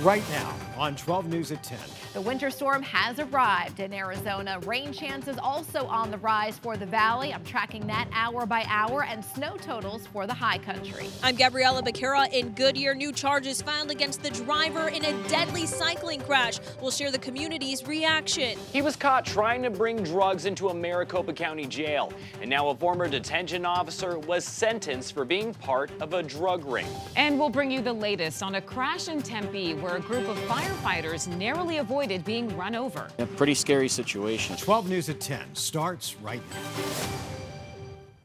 right now on 12 News at 10. The winter storm has arrived in Arizona. Rain chances also on the rise for the valley. I'm tracking that hour by hour and snow totals for the high country. I'm Gabriela Becerra in Goodyear. New charges filed against the driver in a deadly cycling crash. We'll share the community's reaction. He was caught trying to bring drugs into a Maricopa County jail. And now a former detention officer was sentenced for being part of a drug ring. And we'll bring you the latest on a crash in Tempe where a group of firefighters narrowly avoided being run over. A pretty scary situation. 12 News at 10 starts right now.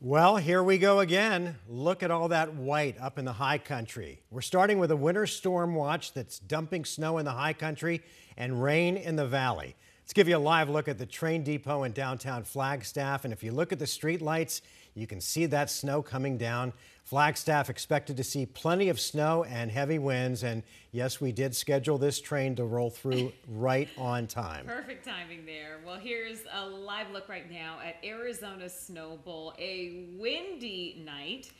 Well, here we go again. Look at all that white up in the high country. We're starting with a winter storm watch that's dumping snow in the high country and rain in the valley. Let's give you a live look at the train depot in downtown Flagstaff. And if you look at the street lights, you can see that snow coming down. Flagstaff expected to see plenty of snow and heavy winds. And yes, we did schedule this train to roll through right on time. Perfect timing there. Well, here's a live look right now at Arizona Snowbowl. A windy night.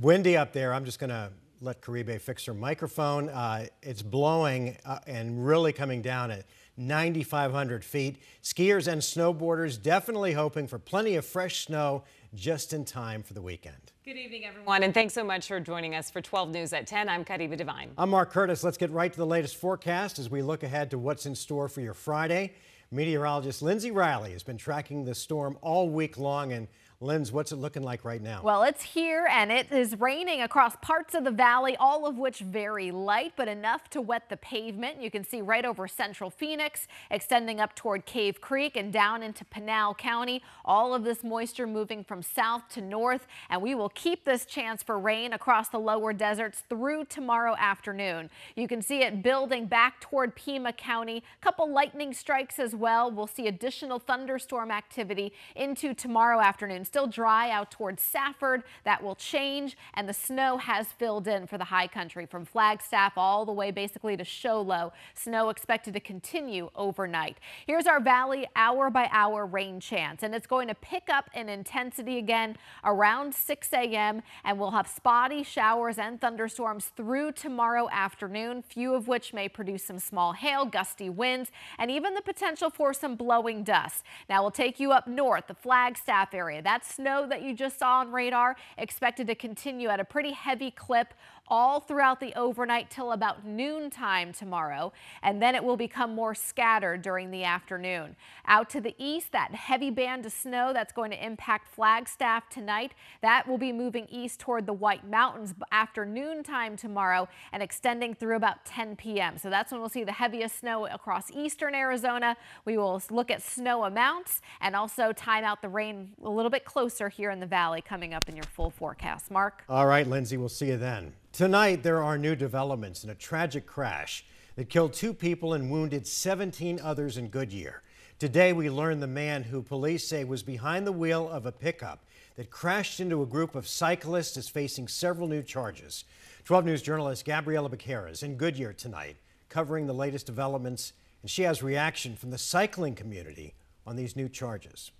Windy up there. I'm just going to let Caribe fix her microphone. Uh, it's blowing uh, and really coming down at 9,500 feet. Skiers and snowboarders definitely hoping for plenty of fresh snow just in time for the weekend. Good evening, everyone. And thanks so much for joining us for 12 News at 10. I'm Caribe Devine. I'm Mark Curtis. Let's get right to the latest forecast as we look ahead to what's in store for your Friday. Meteorologist Lindsay Riley has been tracking the storm all week long and Linz, what's it looking like right now? Well, it's here and it is raining across parts of the valley, all of which very light, but enough to wet the pavement. You can see right over central Phoenix, extending up toward Cave Creek and down into Pinal County. All of this moisture moving from south to north, and we will keep this chance for rain across the lower deserts through tomorrow afternoon. You can see it building back toward Pima County. A couple lightning strikes as well. We'll see additional thunderstorm activity into tomorrow afternoon still dry out towards Safford. That will change, and the snow has filled in for the high country from Flagstaff all the way basically to Show Low. Snow expected to continue overnight. Here's our valley hour by hour rain chance, and it's going to pick up in intensity again around 6 a.m. and we'll have spotty showers and thunderstorms through tomorrow afternoon, few of which may produce some small hail, gusty winds, and even the potential for some blowing dust. Now we'll take you up north, the Flagstaff area. That snow that you just saw on radar expected to continue at a pretty heavy clip all throughout the overnight till about noontime tomorrow, and then it will become more scattered during the afternoon. Out to the east, that heavy band of snow that's going to impact Flagstaff tonight, that will be moving east toward the White Mountains after noontime tomorrow and extending through about 10 p.m. So that's when we'll see the heaviest snow across eastern Arizona. We will look at snow amounts and also time out the rain a little bit closer here in the valley coming up in your full forecast. Mark? All right, Lindsay, we'll see you then. Tonight, there are new developments in a tragic crash that killed two people and wounded 17 others in Goodyear. Today, we learned the man who police say was behind the wheel of a pickup that crashed into a group of cyclists is facing several new charges. 12 News journalist Gabriela Becerra is in Goodyear tonight covering the latest developments, and she has reaction from the cycling community on these new charges.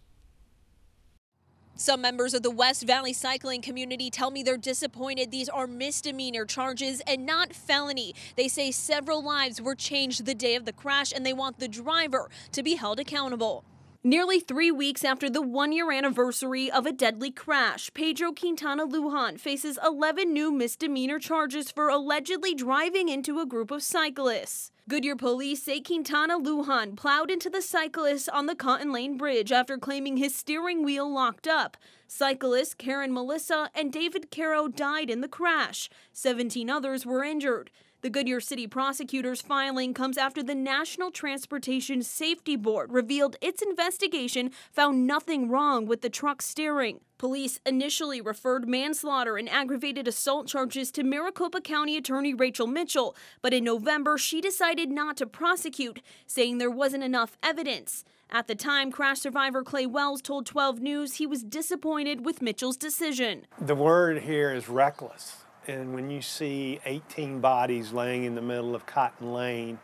Some members of the West Valley cycling community tell me they're disappointed these are misdemeanor charges and not felony. They say several lives were changed the day of the crash and they want the driver to be held accountable. Nearly three weeks after the one year anniversary of a deadly crash, Pedro Quintana Lujan faces 11 new misdemeanor charges for allegedly driving into a group of cyclists. Goodyear police say Quintana Lujan plowed into the cyclist on the Cotton Lane Bridge after claiming his steering wheel locked up. Cyclists Karen Malesa and David Kero died in the crash. 17 others were injured. The Goodyear City prosecutor's filing comes after the National Transportation Safety Board revealed its investigation found nothing wrong with the truck's steering. Police initially referred manslaughter and aggravated assault charges to Maricopa County Attorney Rachel Mitchell, but in November she decided not to prosecute, saying there wasn't enough evidence. At the time, crash survivor Clay Wells told 12 News he was disappointed with Mitchell's decision. The word here is reckless. And when you see 18 bodies laying in the middle of Cotton Lane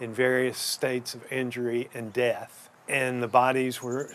in various states of injury and death, and the bodies were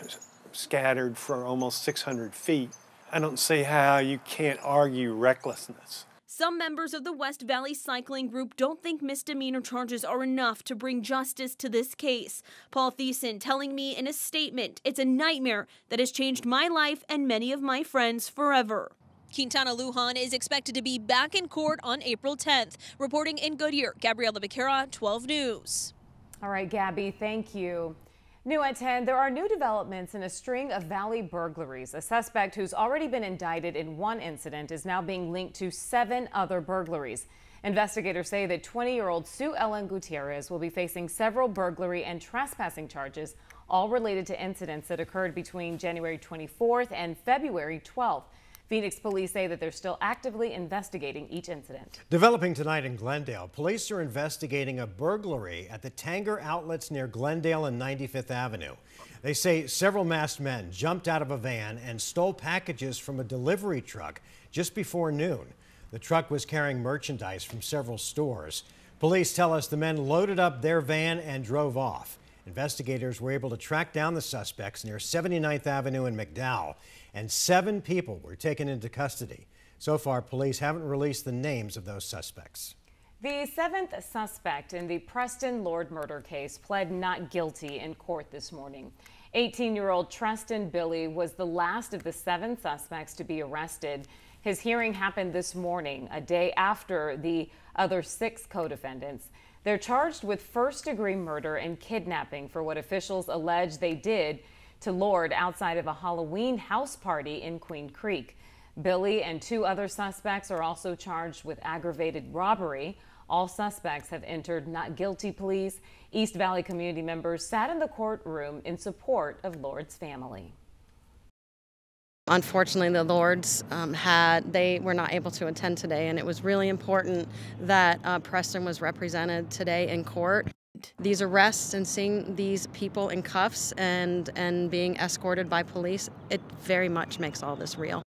scattered for almost 600 feet, I don't see how you can't argue recklessness. Some members of the West Valley Cycling Group don't think misdemeanor charges are enough to bring justice to this case. Paul Thiessen telling me in a statement, it's a nightmare that has changed my life and many of my friends forever. Quintana Lujan is expected to be back in court on April 10th. Reporting in Goodyear, Gabriela Becerra, 12 News. All right, Gabby, thank you. New at 10, there are new developments in a string of Valley burglaries. A suspect who's already been indicted in one incident is now being linked to seven other burglaries. Investigators say that 20-year-old Sue Ellen Gutierrez will be facing several burglary and trespassing charges, all related to incidents that occurred between January 24th and February 12th. Phoenix police say that they're still actively investigating each incident. Developing tonight in Glendale, police are investigating a burglary at the Tanger outlets near Glendale and 95th Avenue. They say several masked men jumped out of a van and stole packages from a delivery truck just before noon. The truck was carrying merchandise from several stores. Police tell us the men loaded up their van and drove off. Investigators were able to track down the suspects near 79th Avenue in McDowell and seven people were taken into custody. So far, police haven't released the names of those suspects. The seventh suspect in the Preston Lord murder case pled not guilty in court this morning. 18 year old Treston Billy was the last of the seven suspects to be arrested. His hearing happened this morning, a day after the other six co defendants. They're charged with first degree murder and kidnapping for what officials allege they did to Lord outside of a Halloween house party in Queen Creek. Billy and two other suspects are also charged with aggravated robbery. All suspects have entered not guilty pleas. East Valley community members sat in the courtroom in support of Lord's family. Unfortunately, the Lords um, had they were not able to attend today, and it was really important that uh, Preston was represented today in court these arrests and seeing these people in cuffs and, and being escorted by police, it very much makes all this real.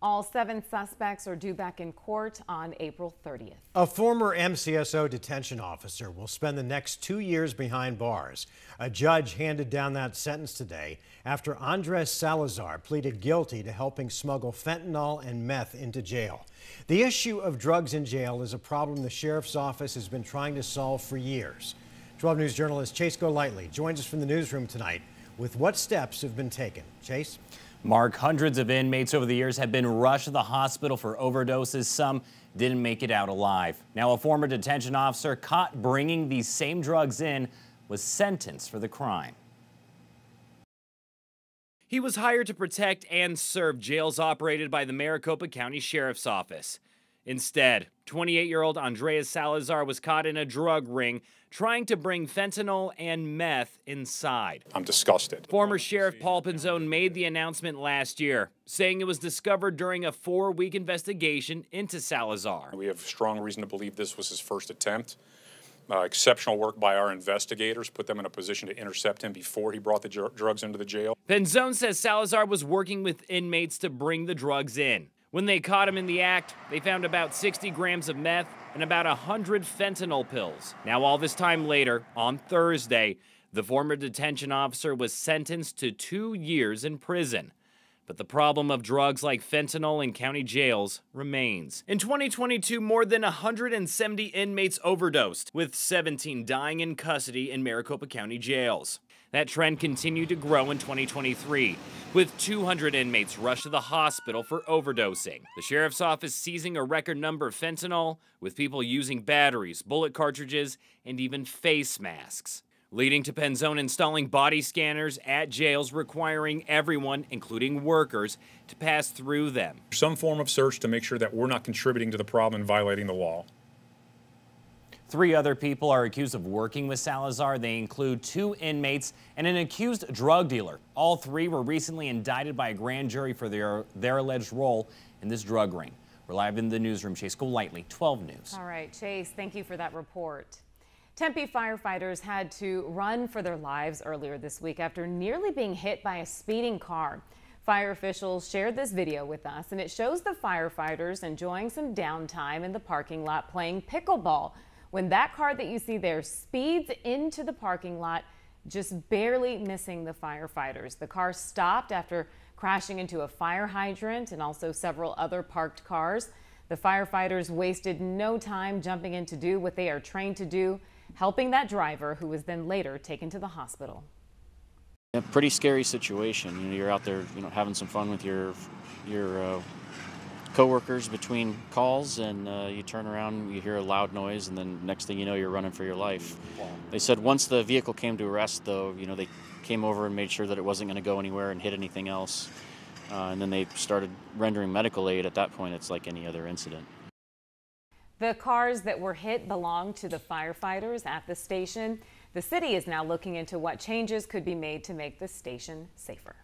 All seven suspects are due back in court on April 30th. A former MCSO detention officer will spend the next two years behind bars. A judge handed down that sentence today after Andres Salazar pleaded guilty to helping smuggle fentanyl and meth into jail. The issue of drugs in jail is a problem the sheriff's office has been trying to solve for years. 12 News journalist Chase Golightly joins us from the newsroom tonight with what steps have been taken. Chase? Mark, hundreds of inmates over the years have been rushed to the hospital for overdoses. Some didn't make it out alive. Now, a former detention officer caught bringing these same drugs in was sentenced for the crime. He was hired to protect and serve jails operated by the Maricopa County Sheriff's Office. Instead, 28 year old Andreas Salazar was caught in a drug ring trying to bring fentanyl and meth inside. I'm disgusted. Former Sheriff Paul Penzone made the announcement last year, saying it was discovered during a four week investigation into Salazar. We have strong reason to believe this was his first attempt. Uh, exceptional work by our investigators put them in a position to intercept him before he brought the dr- drugs into the jail. Penzone says Salazar was working with inmates to bring the drugs in. When they caught him in the act, they found about 60 grams of meth and about 100 fentanyl pills. Now, all this time later, on Thursday, the former detention officer was sentenced to two years in prison. But the problem of drugs like fentanyl in county jails remains. In 2022, more than 170 inmates overdosed, with 17 dying in custody in Maricopa County jails. That trend continued to grow in 2023, with 200 inmates rushed to the hospital for overdosing. The sheriff's office seizing a record number of fentanyl, with people using batteries, bullet cartridges, and even face masks leading to Penzone installing body scanners at jails requiring everyone, including workers, to pass through them. Some form of search to make sure that we're not contributing to the problem and violating the law. Three other people are accused of working with Salazar. They include two inmates and an accused drug dealer. All three were recently indicted by a grand jury for their, their alleged role in this drug ring. We're live in the newsroom. Chase Golightly, 12 News. All right, Chase, thank you for that report. Tempe firefighters had to run for their lives earlier this week after nearly being hit by a speeding car. Fire officials shared this video with us, and it shows the firefighters enjoying some downtime in the parking lot playing pickleball when that car that you see there speeds into the parking lot, just barely missing the firefighters. The car stopped after crashing into a fire hydrant and also several other parked cars. The firefighters wasted no time jumping in to do what they are trained to do, helping that driver who was then later taken to the hospital. A pretty scary situation. You know, you're out there, you know, having some fun with your your uh, coworkers between calls, and uh, you turn around, you hear a loud noise, and then next thing you know, you're running for your life. They said once the vehicle came to arrest, though, you know, they came over and made sure that it wasn't going to go anywhere and hit anything else. Uh, and then they started rendering medical aid. At that point, it's like any other incident. The cars that were hit belonged to the firefighters at the station. The city is now looking into what changes could be made to make the station safer.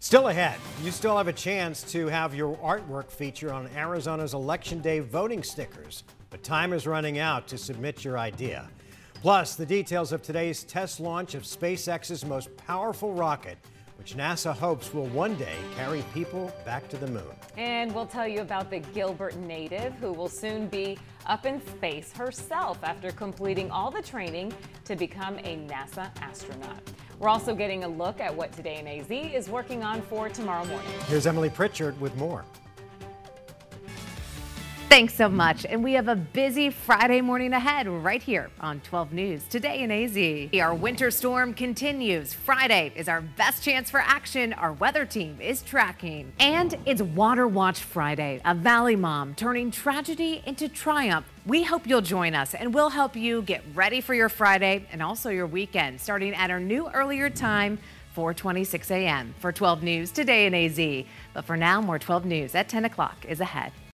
Still ahead, you still have a chance to have your artwork feature on Arizona's Election Day voting stickers, but time is running out to submit your idea. Plus, the details of today's test launch of SpaceX's most powerful rocket which NASA hopes will one day carry people back to the moon. And we'll tell you about the Gilbert native who will soon be up in space herself after completing all the training to become a NASA astronaut. We're also getting a look at what Today in AZ is working on for tomorrow morning. Here's Emily Pritchard with more. Thanks so much. And we have a busy Friday morning ahead right here on 12 News Today in AZ. Our winter storm continues. Friday is our best chance for action. Our weather team is tracking. And it's Water Watch Friday, a Valley mom turning tragedy into triumph. We hope you'll join us and we'll help you get ready for your Friday and also your weekend starting at our new earlier time. 426 a.m. for 12 News today in AZ. But for now, more 12 News at 10 o'clock is ahead.